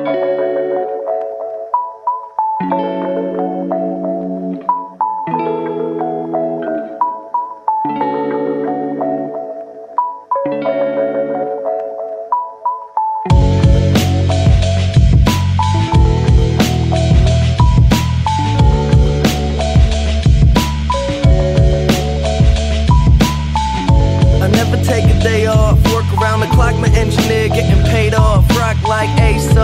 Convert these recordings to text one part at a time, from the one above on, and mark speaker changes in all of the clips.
Speaker 1: I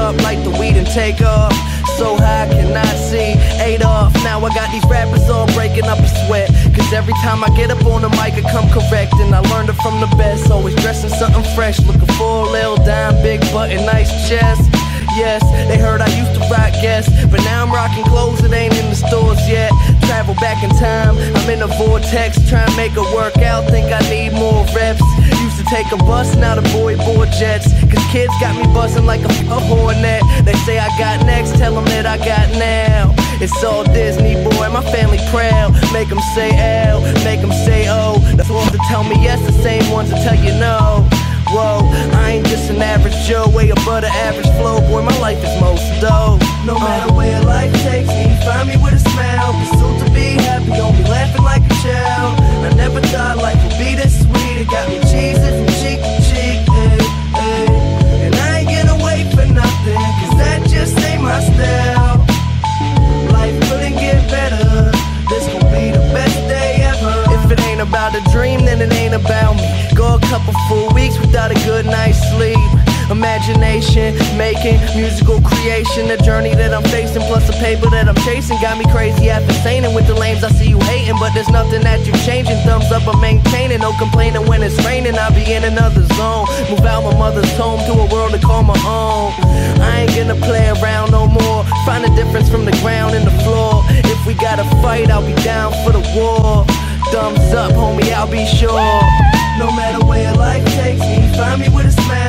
Speaker 1: up, like the weed and take off. So high, I cannot see. Eight off. Now I got these rappers all breaking up a sweat. Cause every time I get up on the mic, I come correct. And I learned it from the best. Always dressing something fresh. Looking for a little dime, big button, nice chest. Yes, they heard I used to rock guests, but now I'm rocking clothes that ain't in the stores yet. Travel back in time, I'm in a vortex, trying to make it work out. Think I need more reps. Used to take a bus, now the boy board jets. Cause kids got me buzzing like a, a hornet. They say I got next, tell them that I got now. It's all Disney, boy, my family proud. Make them say L, make them say O. That's ones that tell me yes, the same ones that tell you no. Whoa, I ain't just an average Joe, way above the average flow. Boy, my life is most dope. No matter where life takes me, find me with a smile. Pursuit to be happy, don't be laughing like a child. I never thought life would be this sweet. It got me cheesing a dream, then it ain't about me. Go a couple full weeks without a good night's sleep. Imagination, making musical creation, a journey that I'm facing, plus the paper that I'm chasing. Got me crazy after saying with the lames. I see you hating, but there's nothing that you're changing. Thumbs up, I'm maintaining, no complaining when it's raining. I'll be in another zone. Move out my mother's home to a world to call my own. I ain't gonna play around no more. Find the difference from the ground and the floor. If we gotta fight, I'll be down for the war. Thumbs I'll be sure. No matter where life takes me, find me with a smile.